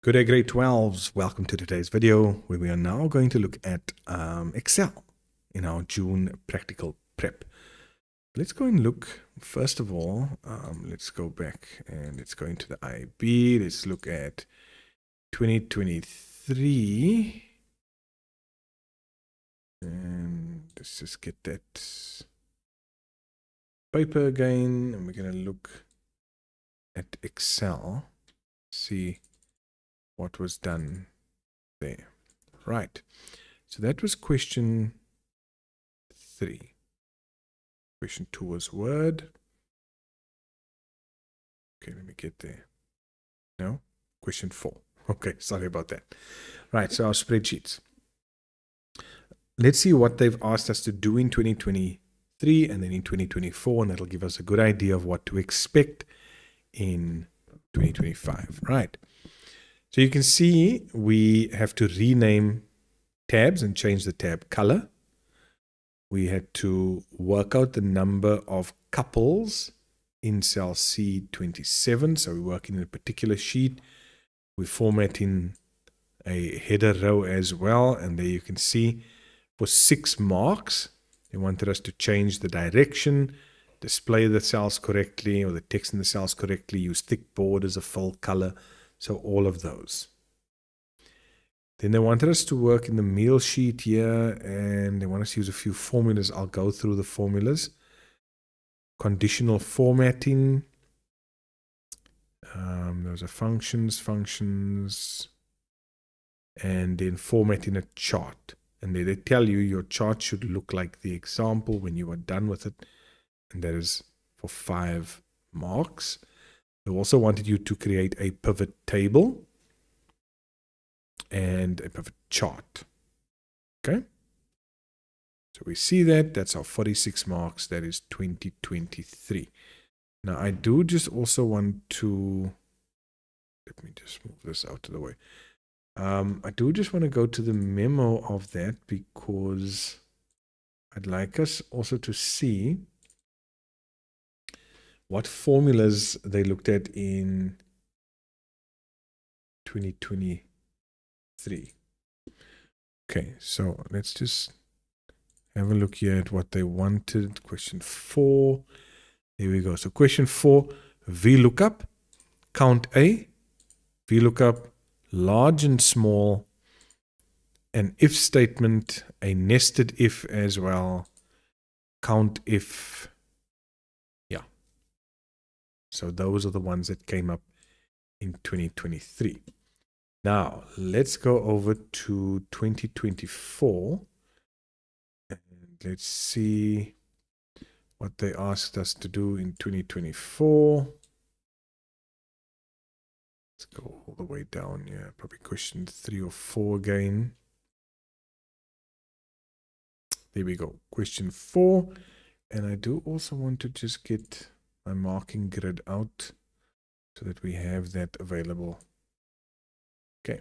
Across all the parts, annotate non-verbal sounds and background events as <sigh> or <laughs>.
Good day, grade 12s. Welcome to today's video where we are now going to look at um, Excel in our June practical prep. Let's go and look, first of all, um, let's go back and let's go into the IEB. Let's look at 2023. And let's just get that paper again. And we're going to look at Excel. See what was done there. Right. So that was question three. Question two was Word. Okay, let me get there. No? Question four. <laughs> Okay, sorry about that. Right, so our spreadsheets. Let's see what they've asked us to do in 2023 and then in 2024, and that'll give us a good idea of what to expect in 2025. Right. So you can see we have to rename tabs and change the tab color. We had to work out the number of couples in cell C27. So we're working in a particular sheet. We're formatting a header row as well. And there you can see for six marks, they wanted us to change the direction, display the cells correctly or the text in the cells correctly, use thick borders of full color, so all of those. Then they wanted us to work in the meal sheet here and they want us to use a few formulas. I'll go through the formulas. Conditional formatting. Um, those are functions, functions, and then formatting a chart. And they, they tell you your chart should look like the example when you are done with it. And that is for five marks. We also wanted you to create a pivot table and a pivot chart. Okay. So we see that. That's our 46 marks. That is 2023. Now I do just also want to, let me just move this out of the way. Um, I do just want to go to the memo of that because I'd like us also to see what formulas they looked at in 2023. Okay, so let's just have a look here at what they wanted. Question four. Here we go. So question four, VLOOKUP, count A, VLOOKUP, large and small, an if statement, a nested if as well, count if so those are the ones that came up in 2023. Now, let's go over to 2024 and let's see what they asked us to do in 2024. Let's go all the way down here, probably question three or four again. There we go, question four. And I do also want to just get my marking grid out so that we have that available. Okay.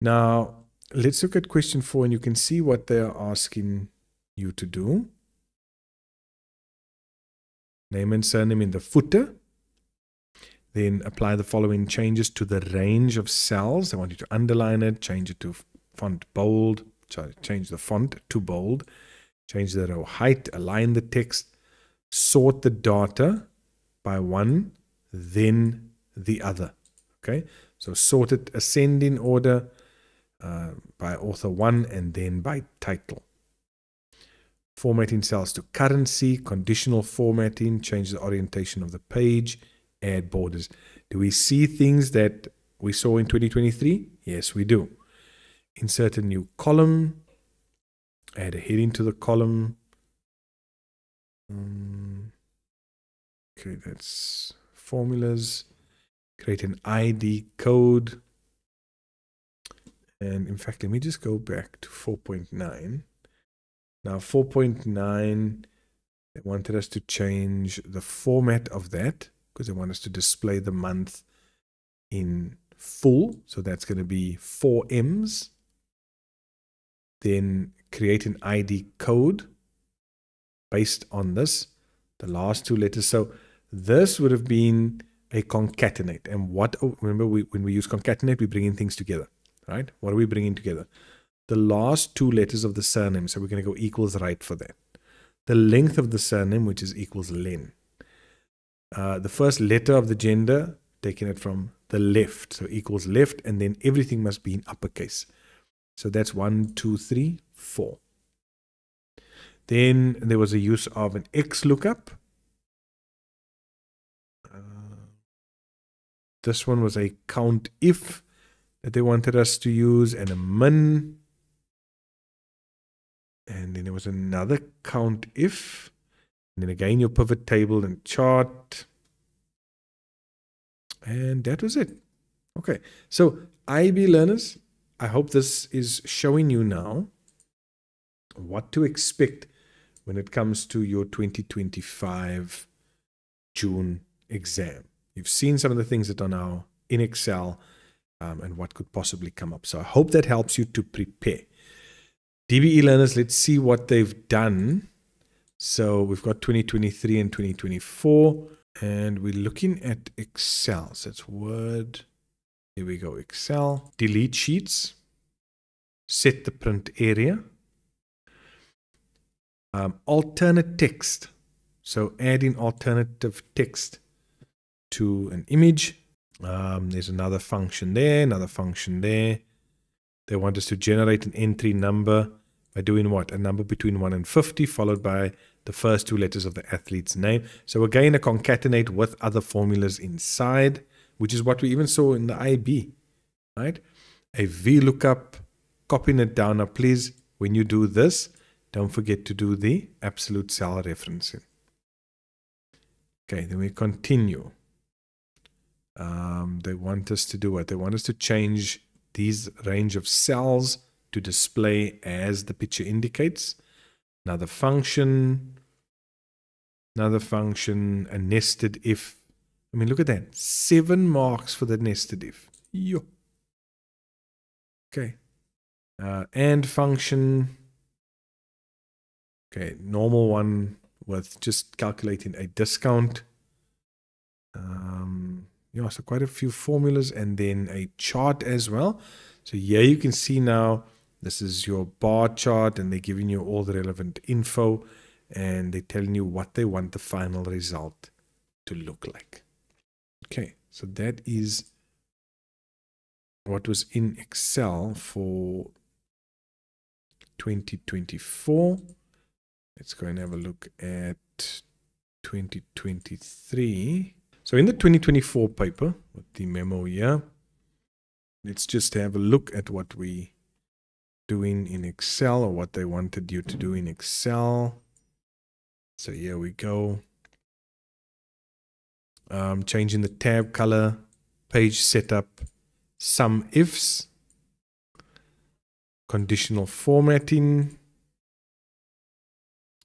Now, let's look at question four and you can see what they are asking you to do. Name and surname in the footer. Then apply the following changes to the range of cells. I want you to underline it, change it to font bold, change the font to bold, change the row height, align the text, sort the data by one, then the other. Okay, so sort it ascending order uh, by author one and then by title. Formatting cells to currency, conditional formatting, change the orientation of the page, add borders. Do we see things that we saw in 2023? Yes, we do. Insert a new column, add a heading to the column, um, okay, that's formulas. Create an ID code. And in fact, let me just go back to 4.9. Now 4.9, they wanted us to change the format of that because they want us to display the month in full. So that's going to be four M's. Then create an ID code based on this, the last two letters. So this would have been a concatenate. And what, oh, remember, we, when we use concatenate, we bring in things together, right? What are we bringing together? The last two letters of the surname. So we're going to go equals right for that. The length of the surname, which is equals len. Uh, the first letter of the gender, taking it from the left. So equals left, and then everything must be in uppercase. So that's one, two, three, four. Then there was a use of an X lookup. Uh, this one was a count if that they wanted us to use and a min. And then there was another count if. And then again your pivot table and chart. And that was it. Okay, so IEB learners, I hope this is showing you now what to expect when it comes to your 2025 June exam. You've seen some of the things that are now in Excel um, and what could possibly come up. So I hope that helps you to prepare. DBE learners, let's see what they've done. So we've got 2023 and 2024, and we're looking at Excel. So it's Word. Here we go, Excel. Delete sheets. Set the print area. Um, alternate text. So adding alternative text to an image. Um, there's another function there, another function there. They want us to generate an entry number by doing what? A number between 1 and 50, followed by the first two letters of the athlete's name. So again, a concatenate with other formulas inside, which is what we even saw in the IEB, right? A VLOOKUP, copying it down. Now, please, when you do this, don't forget to do the absolute cell referencing. Okay, then we continue. Um, they want us to do what? They want us to change these range of cells to display as the picture indicates. Another function, another function, a nested if. I mean, look at that. Seven marks for the nested if. Yo. Okay. Uh, and function, Okay, normal one with just calculating a discount. Um, yeah, so quite a few formulas and then a chart as well. So here you can see now this is your bar chart and they're giving you all the relevant info and they're telling you what they want the final result to look like. Okay, so that is what was in Excel for 2024. Let's go and have a look at 2023. So in the 2024 paper with the memo here, let's just have a look at what we doing in Excel or what they wanted you to do in Excel. So here we go. Um, changing the tab color, page setup, some ifs, conditional formatting,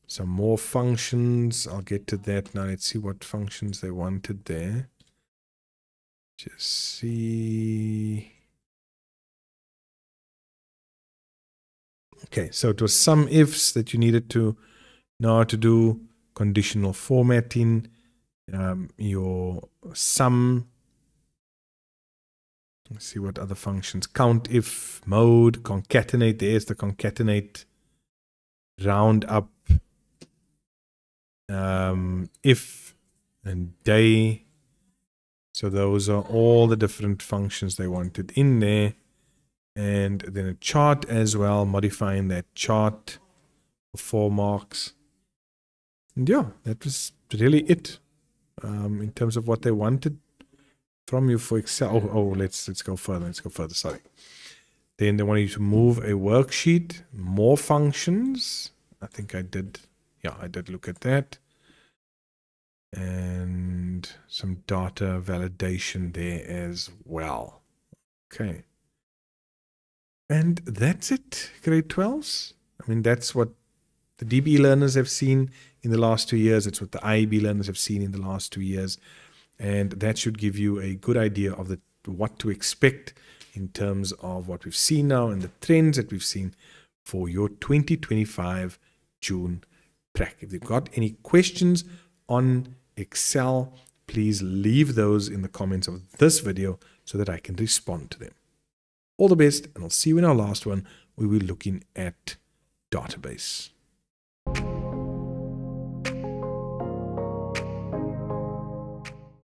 some more functions. I'll get to that now. Let's see what functions they wanted there. Just see. Okay, so it was some ifs that you needed to know how to do. Conditional formatting, um, your sum. Let's see what other functions. Count if, mode, concatenate. There's the concatenate. Round up um, if and day. So those are all the different functions they wanted in there. And then a chart as well, modifying that chart for four marks. And yeah, that was really it um, in terms of what they wanted from you for Excel. Oh, oh, let's let's go further. Let's go further. Sorry. Then they wanted you to move a worksheet, more functions. I think I did yeah, I did look at that. And some data validation there as well. Okay. And that's it, grade 12s. I mean, that's what the DBE learners have seen in the last two years. It's what the IEB learners have seen in the last two years. And that should give you a good idea of the what to expect in terms of what we've seen now and the trends that we've seen for your 2025 June track. If you've got any questions on Excel, please leave those in the comments of this video so that I can respond to them. All the best, and I'll see you in our last one where we're looking at database.